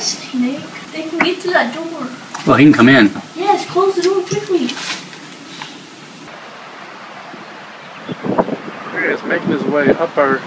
Snake. They can get to that door. Well, he can come in. Yes, close the door quickly. He's he is making his way up our.